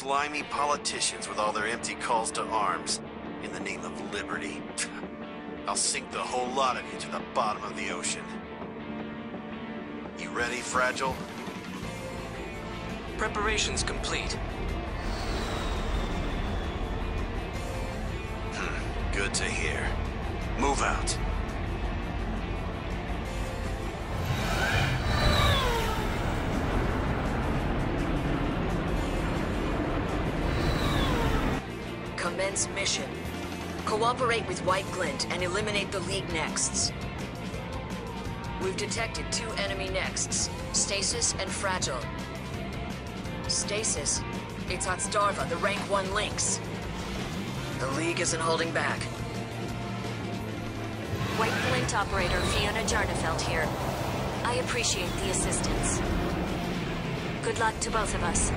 slimy politicians with all their empty calls to arms in the name of liberty. I'll sink the whole lot of you to the bottom of the ocean. You ready, Fragile? Preparations complete. Hmm, good to hear. Move out. Commence mission. Cooperate with White Glint and eliminate the League Nexts. We've detected two enemy Nexts, Stasis and Fragile. Stasis? It's Otsdarva, the rank 1 Lynx. The League isn't holding back. White Glint operator Fiona Jarnefeld here. I appreciate the assistance. Good luck to both of us.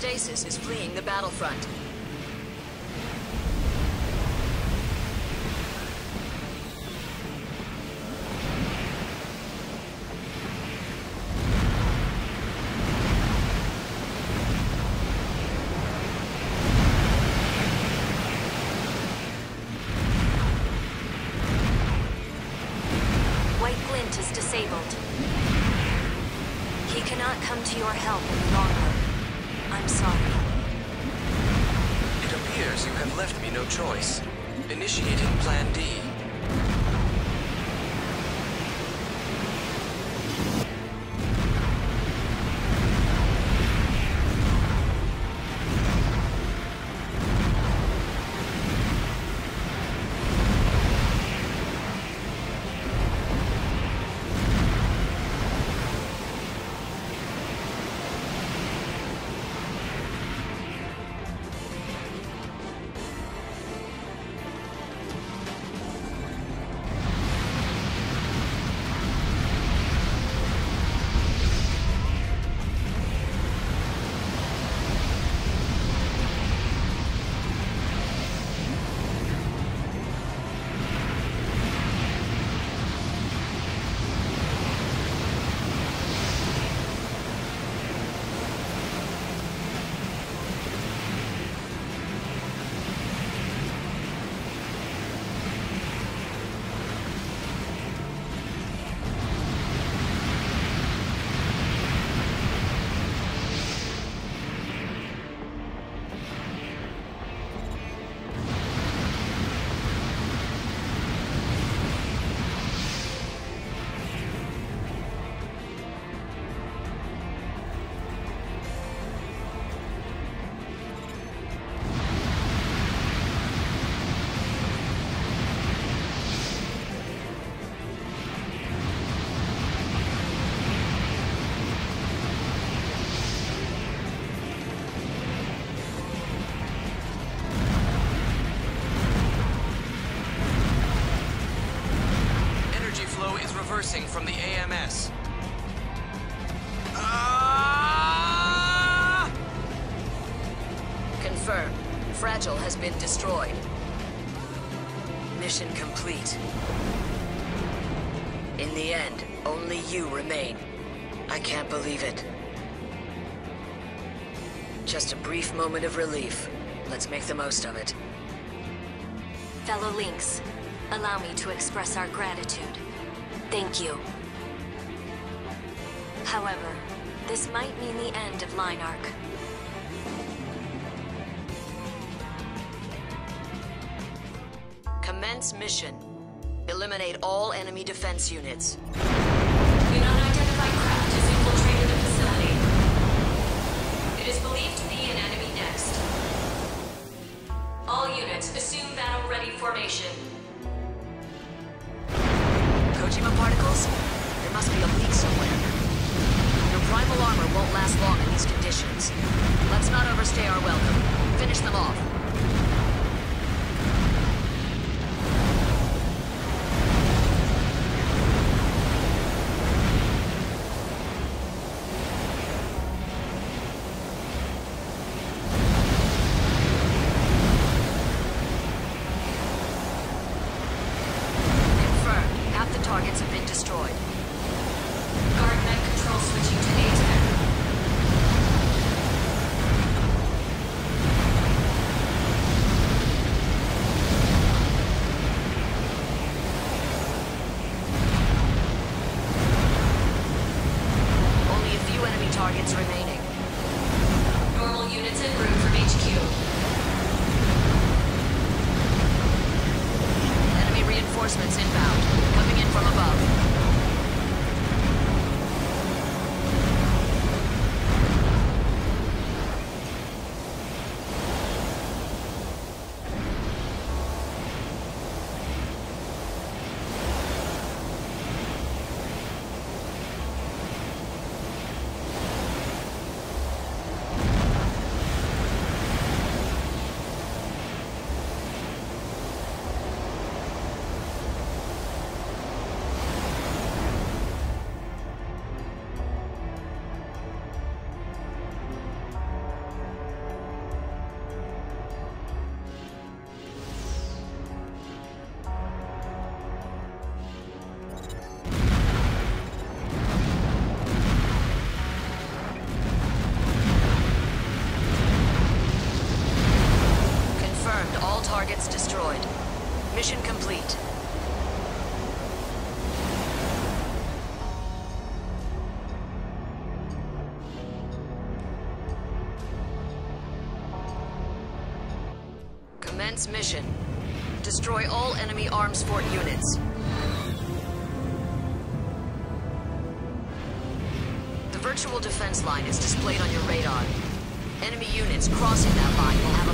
Stasis is fleeing the battlefront. White Glint is disabled. He cannot come to your help. I'm sorry. It appears you have left me no choice. Initiating Plan D. is reversing from the AMS. Ah! Confirmed. Fragile has been destroyed. Mission complete. In the end, only you remain. I can't believe it. Just a brief moment of relief. Let's make the most of it. Fellow Lynx, allow me to express our gratitude. Thank you. However, this might mean the end of Line Ark. Commence mission. Eliminate all enemy defense units. An unidentified craft has infiltrated the facility. It is believed to be an enemy next. All units assume battle-ready formation. Kojima particles? There must be a leak somewhere. Your primal armor won't last long in these conditions. Let's not overstay our welcome. Finish them off. Targets destroyed. Mission complete. Commence mission. Destroy all enemy arms fort units. The virtual defense line is displayed on your radar. Enemy units crossing that line will have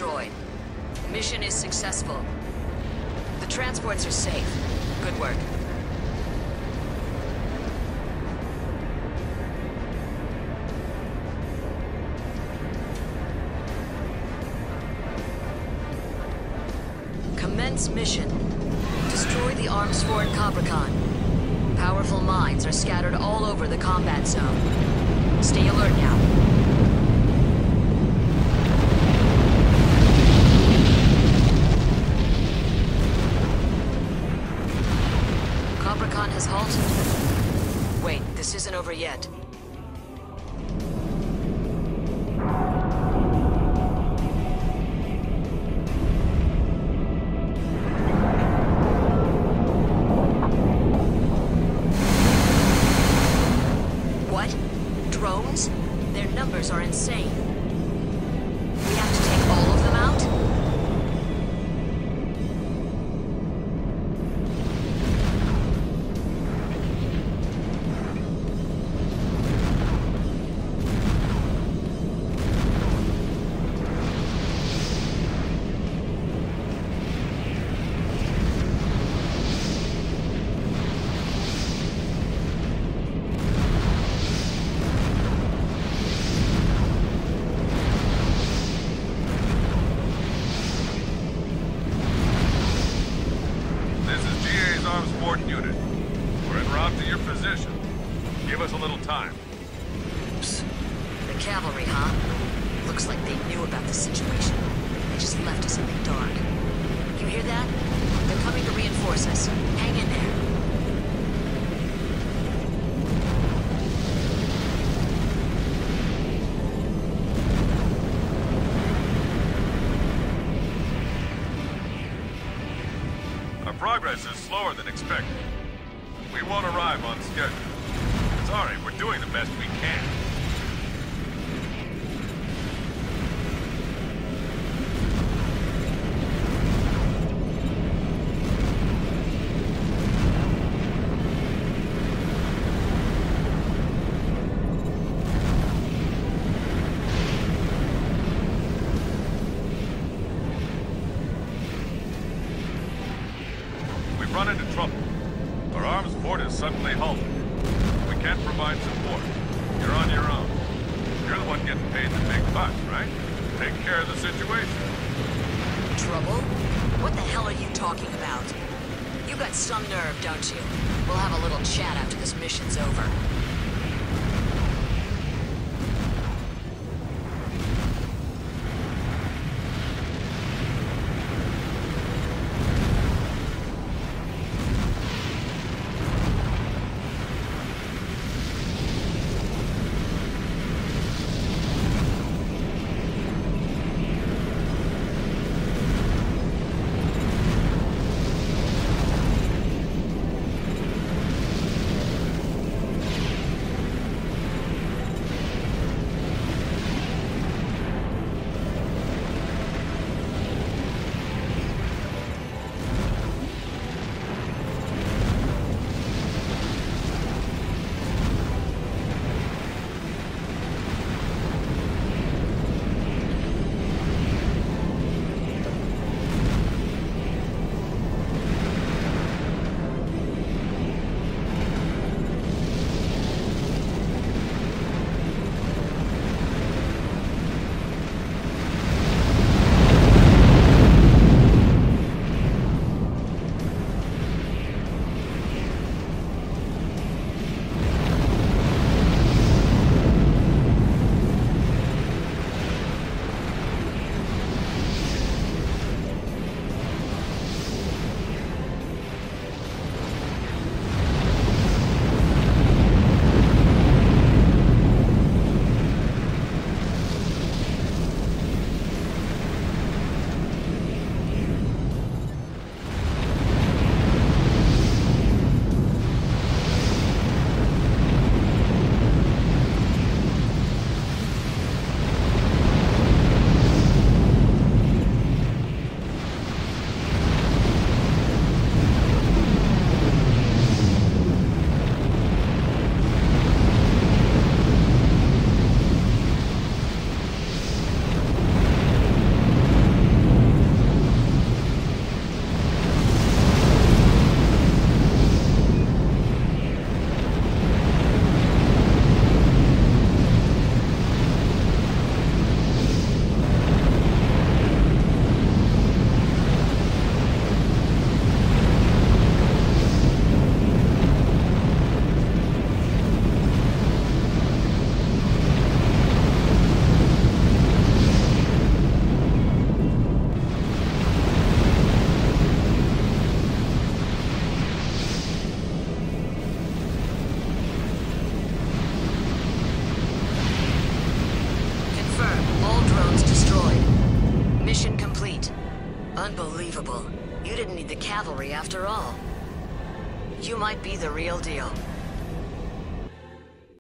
destroyed. Mission is successful. The transports are safe. Good work. Commence mission. Destroy the arms fort Cabracan. Powerful mines are scattered all over the combat zone. Stay alert now. over yet. What? Drones? Their numbers are insane. Shout Shad after this mission's over.